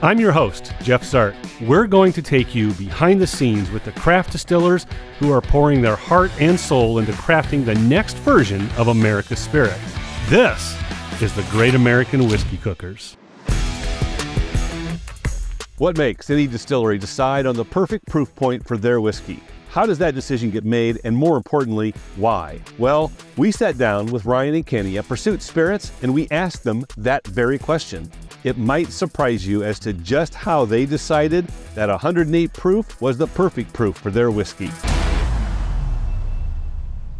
I'm your host, Jeff Sart. We're going to take you behind the scenes with the craft distillers who are pouring their heart and soul into crafting the next version of America's Spirit. This is the Great American Whiskey Cookers. What makes any distillery decide on the perfect proof point for their whiskey? How does that decision get made, and more importantly, why? Well, we sat down with Ryan and Kenny at Pursuit Spirits and we asked them that very question. It might surprise you as to just how they decided that 108 proof was the perfect proof for their whiskey. I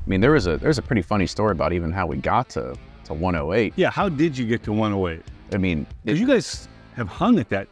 mean, there was a there's a pretty funny story about even how we got to to 108. Yeah, how did you get to 108? I mean, Because you guys have hung at that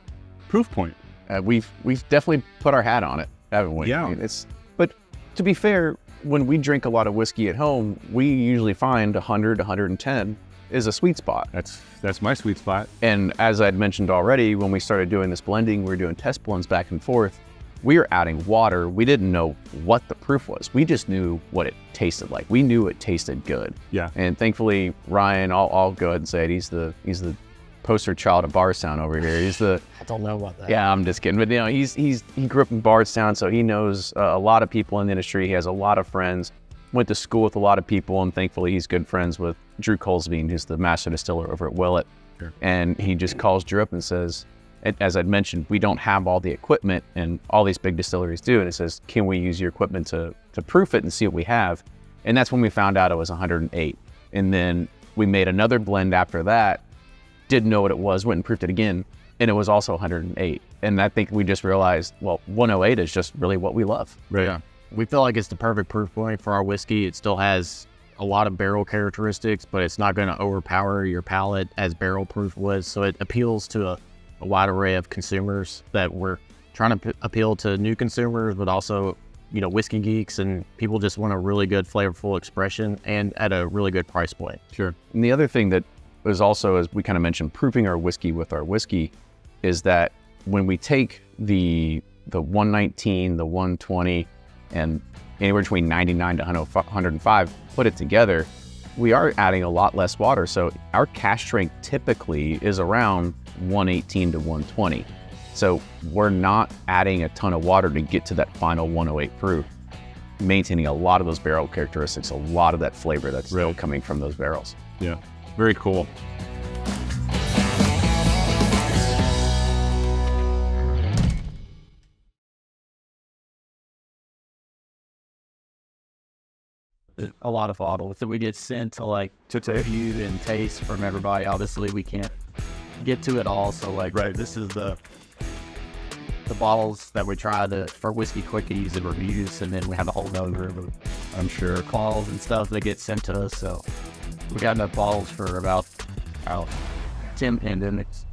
proof point. uh, we've we've definitely put our hat on it, haven't we? Yeah. I mean, it's but to be fair, when we drink a lot of whiskey at home, we usually find 100, 110 is a sweet spot. That's that's my sweet spot. And as I'd mentioned already, when we started doing this blending, we were doing test blends back and forth. We were adding water. We didn't know what the proof was. We just knew what it tasted like. We knew it tasted good. Yeah. And thankfully, Ryan, I'll, I'll go ahead and say it. He's the he's the poster child of Bardstown over here. He's the I don't know about that. yeah. I'm just kidding, but you know, he's he's he grew up in Bardstown, so he knows uh, a lot of people in the industry. He has a lot of friends. Went to school with a lot of people, and thankfully, he's good friends with Drew Kulsveen, who's the master distiller over at Willett. Sure. And he just calls Drew up and says, as I'd mentioned, we don't have all the equipment, and all these big distilleries do. And it says, can we use your equipment to to proof it and see what we have? And that's when we found out it was 108. And then we made another blend after that. Didn't know what it was. Went and proofed it again, and it was also 108. And I think we just realized, well, 108 is just really what we love. Right. Yeah. We feel like it's the perfect proof point for our whiskey. It still has a lot of barrel characteristics, but it's not going to overpower your palate as barrel proof was. So it appeals to a, a wide array of consumers that we're trying to appeal to new consumers, but also, you know, whiskey geeks and people just want a really good, flavorful expression and at a really good price point. Sure. And the other thing that was also, as we kind of mentioned, proofing our whiskey with our whiskey, is that when we take the the 119, the 120, and anywhere between 99 to 105, put it together, we are adding a lot less water. So our cask strength typically is around 118 to 120. So we're not adding a ton of water to get to that final 108 proof, maintaining a lot of those barrel characteristics, a lot of that flavor that's still coming from those barrels. Yeah. Very cool. A lot of bottles that we get sent to like to review and taste from everybody. Obviously, we can't get to it all. So like, Right. this is the the bottles that we try to for whiskey quickies and reviews, and then we have a whole nother of I'm sure calls and stuff that get sent to us. So we got enough bottles for about about ten, and then it's